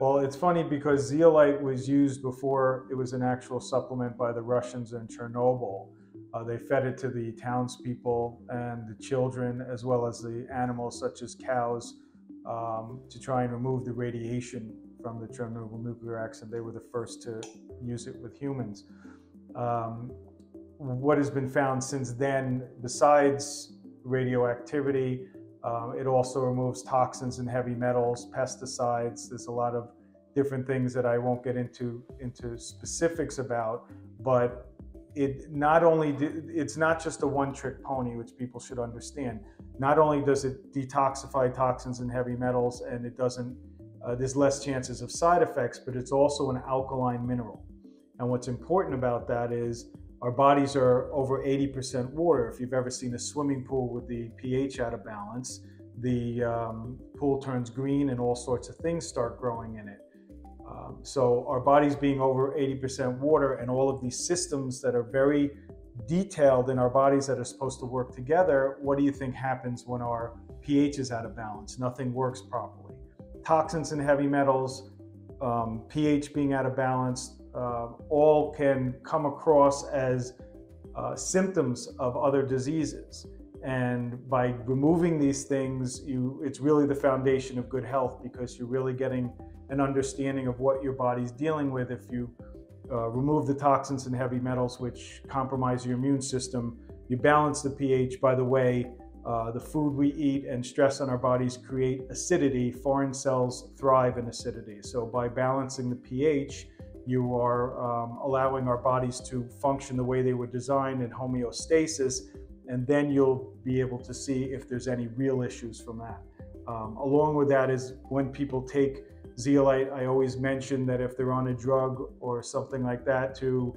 Well, it's funny because zeolite was used before it was an actual supplement by the Russians in Chernobyl. Uh, they fed it to the townspeople and the children, as well as the animals such as cows, um, to try and remove the radiation from the Chernobyl nuclear accident. They were the first to use it with humans. Um, what has been found since then, besides radioactivity, um, it also removes toxins and heavy metals, pesticides. There's a lot of different things that I won't get into into specifics about, but it not only it's not just a one-trick pony, which people should understand. Not only does it detoxify toxins and heavy metals, and it doesn't uh, there's less chances of side effects, but it's also an alkaline mineral. And what's important about that is our bodies are over 80% water. If you've ever seen a swimming pool with the pH out of balance, the um, pool turns green and all sorts of things start growing in it. Um, so our bodies being over 80% water and all of these systems that are very detailed in our bodies that are supposed to work together, what do you think happens when our pH is out of balance? Nothing works properly. Toxins and heavy metals, um, pH being out of balance, uh, all can come across as uh, symptoms of other diseases. And by removing these things, you, it's really the foundation of good health because you're really getting an understanding of what your body's dealing with. If you uh, remove the toxins and heavy metals, which compromise your immune system, you balance the pH. By the way, uh, the food we eat and stress on our bodies create acidity. Foreign cells thrive in acidity. So by balancing the pH, you are um, allowing our bodies to function the way they were designed in homeostasis, and then you'll be able to see if there's any real issues from that. Um, along with that is when people take zeolite, I always mention that if they're on a drug or something like that, to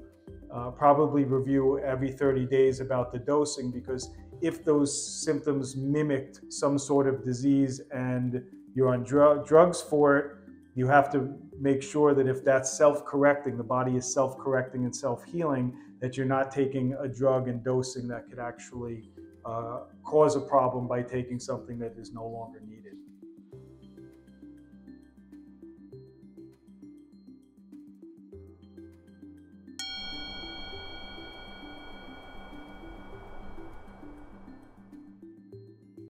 uh, probably review every 30 days about the dosing because if those symptoms mimicked some sort of disease and you're on dr- drugs for it, you have to make sure that if that's self-correcting, the body is self-correcting and self-healing, that you're not taking a drug and dosing that could actually uh, cause a problem by taking something that is no longer needed.